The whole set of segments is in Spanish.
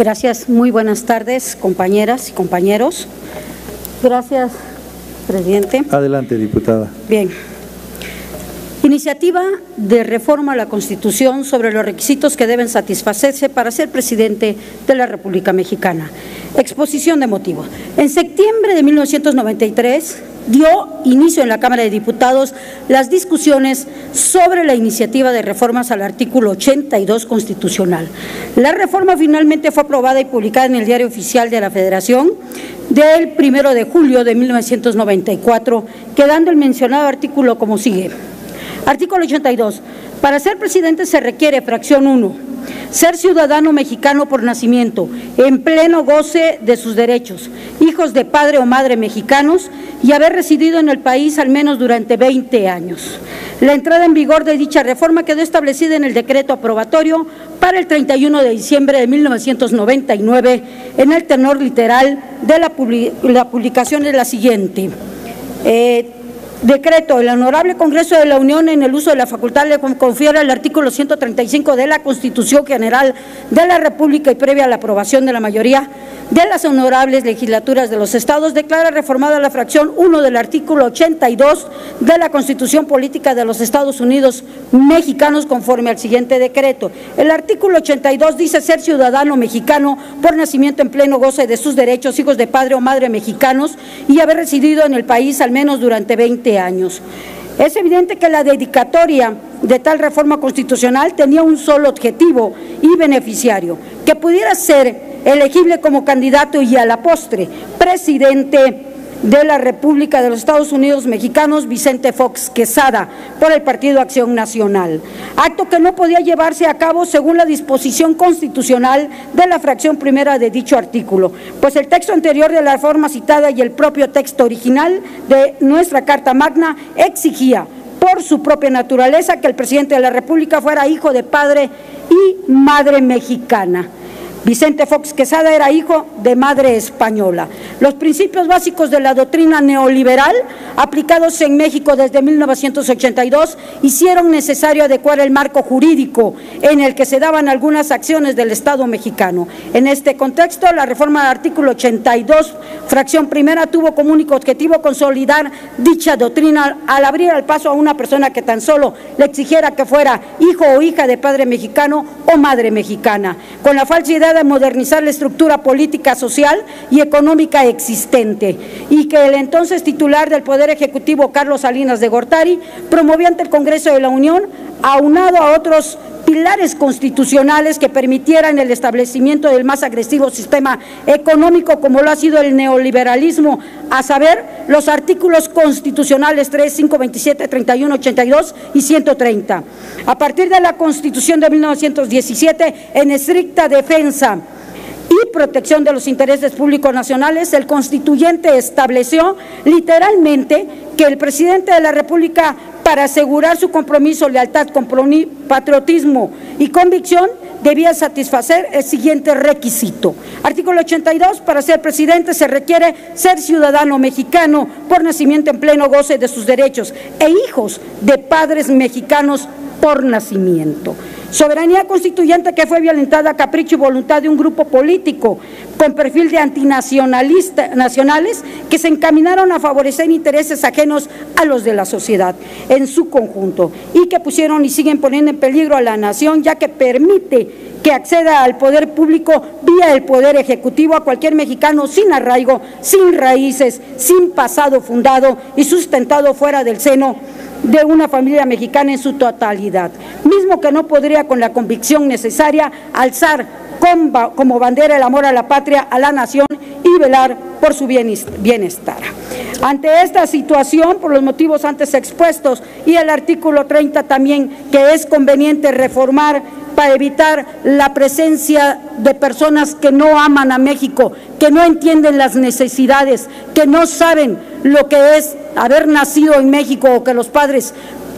Gracias, muy buenas tardes, compañeras y compañeros. Gracias, presidente. Adelante, diputada. Bien. Iniciativa de reforma a la Constitución sobre los requisitos que deben satisfacerse para ser presidente de la República Mexicana. Exposición de motivos. En septiembre de 1993 dio inicio en la Cámara de Diputados las discusiones sobre la iniciativa de reformas al artículo 82 constitucional. La reforma finalmente fue aprobada y publicada en el Diario Oficial de la Federación del primero de julio de 1994, quedando el mencionado artículo como sigue. Artículo 82. Para ser presidente se requiere, fracción 1, ser ciudadano mexicano por nacimiento, en pleno goce de sus derechos, hijos de padre o madre mexicanos y haber residido en el país al menos durante 20 años. La entrada en vigor de dicha reforma quedó establecida en el decreto aprobatorio para el 31 de diciembre de 1999 en el tenor literal de la, publicación de la siguiente. Eh, Decreto. El Honorable Congreso de la Unión en el uso de la facultad le confiere el artículo 135 de la Constitución General de la República y previa a la aprobación de la mayoría de las honorables legislaturas de los estados, declara reformada la fracción 1 del artículo 82 de la Constitución Política de los Estados Unidos mexicanos conforme al siguiente decreto. El artículo 82 dice ser ciudadano mexicano por nacimiento en pleno goce de sus derechos, hijos de padre o madre mexicanos y haber residido en el país al menos durante 20 años. Es evidente que la dedicatoria de tal reforma constitucional tenía un solo objetivo y beneficiario, que pudiera ser elegible como candidato y a la postre presidente de la República de los Estados Unidos Mexicanos, Vicente Fox Quesada, por el Partido Acción Nacional. Acto que no podía llevarse a cabo según la disposición constitucional de la fracción primera de dicho artículo, pues el texto anterior de la reforma citada y el propio texto original de nuestra Carta Magna exigía por su propia naturaleza que el presidente de la República fuera hijo de padre y madre mexicana. Vicente Fox Quesada era hijo de madre española. Los principios básicos de la doctrina neoliberal aplicados en México desde 1982 hicieron necesario adecuar el marco jurídico en el que se daban algunas acciones del Estado mexicano. En este contexto, la reforma del artículo 82, fracción primera, tuvo como único objetivo consolidar dicha doctrina al abrir el paso a una persona que tan solo le exigiera que fuera hijo o hija de padre mexicano o madre mexicana, con la de modernizar la estructura política, social y económica existente y que el entonces titular del Poder Ejecutivo, Carlos Salinas de Gortari, promovió ante el Congreso de la Unión, aunado a otros pilares constitucionales que permitieran el establecimiento del más agresivo sistema económico como lo ha sido el neoliberalismo, a saber, los artículos constitucionales 3, 5, 27, 31, 82 y 130. A partir de la Constitución de 1917, en estricta defensa y protección de los intereses públicos nacionales, el constituyente estableció literalmente que el presidente de la República, para asegurar su compromiso, lealtad, patriotismo y convicción, debía satisfacer el siguiente requisito. Artículo 82, para ser presidente se requiere ser ciudadano mexicano por nacimiento en pleno goce de sus derechos e hijos de padres mexicanos por nacimiento. Soberanía constituyente que fue violentada a capricho y voluntad de un grupo político con perfil de antinacionalistas nacionales que se encaminaron a favorecer intereses ajenos a los de la sociedad en su conjunto y que pusieron y siguen poniendo en peligro a la nación ya que permite que acceda al poder público vía el poder ejecutivo a cualquier mexicano sin arraigo, sin raíces, sin pasado fundado y sustentado fuera del seno de una familia mexicana en su totalidad, mismo que no podría con la convicción necesaria alzar como bandera el amor a la patria, a la nación y velar por su bienestar. Ante esta situación, por los motivos antes expuestos y el artículo 30 también, que es conveniente reformar para evitar la presencia de personas que no aman a México, que no entienden las necesidades, que no saben lo que es haber nacido en México o que los padres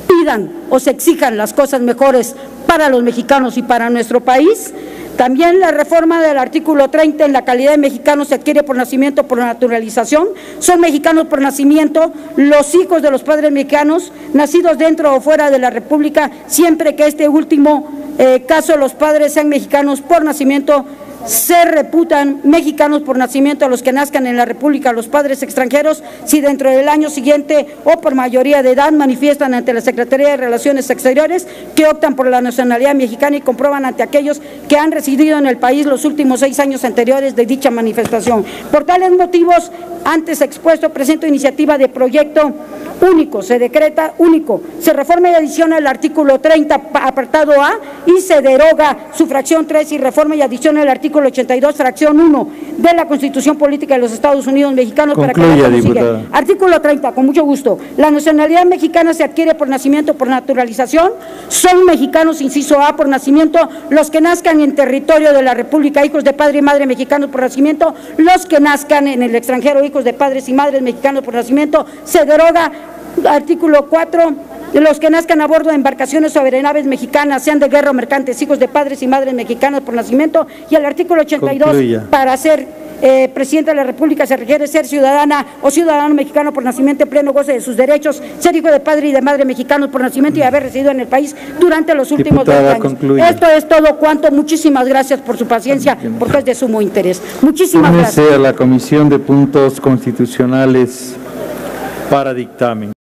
pidan o se exijan las cosas mejores para los mexicanos y para nuestro país. También la reforma del artículo 30 en la calidad de mexicano se adquiere por nacimiento, por naturalización. Son mexicanos por nacimiento los hijos de los padres mexicanos nacidos dentro o fuera de la República, siempre que este último eh, caso los padres sean mexicanos por nacimiento se reputan mexicanos por nacimiento a los que nazcan en la República los padres extranjeros si dentro del año siguiente o por mayoría de edad manifiestan ante la Secretaría de Relaciones Exteriores que optan por la nacionalidad mexicana y comprueban ante aquellos que han residido en el país los últimos seis años anteriores de dicha manifestación. Por tales motivos, antes expuesto, presento iniciativa de proyecto único, se decreta único, se reforma y adiciona el artículo 30, apartado A, y se deroga su fracción 3 y reforma y adiciona el artículo 82, fracción 1 de la Constitución Política de los Estados Unidos Mexicanos Concluya, para que. Artículo 30, con mucho gusto. La nacionalidad mexicana se adquiere por nacimiento, por naturalización. Son mexicanos, inciso A, por nacimiento, los que nazcan en territorio de la República, hijos de padre y madre mexicanos por nacimiento, los que nazcan en el extranjero, hijos de padres y madres mexicanos por nacimiento, se deroga artículo 4 de los que nazcan a bordo de embarcaciones o aeronaves mexicanas, sean de guerra o mercantes, hijos de padres y madres mexicanos por nacimiento, y el artículo 82 Concluya. para ser eh, presidente de la República se requiere ser ciudadana o ciudadano mexicano por nacimiento en pleno goce de sus derechos, ser hijo de padre y de madre mexicanos por nacimiento y haber residido en el país durante los últimos 20 años. Esto es todo cuanto. Muchísimas gracias por su paciencia, porque es de sumo interés. Muchísimas gracias. Túnese a la Comisión de Puntos Constitucionales para dictamen.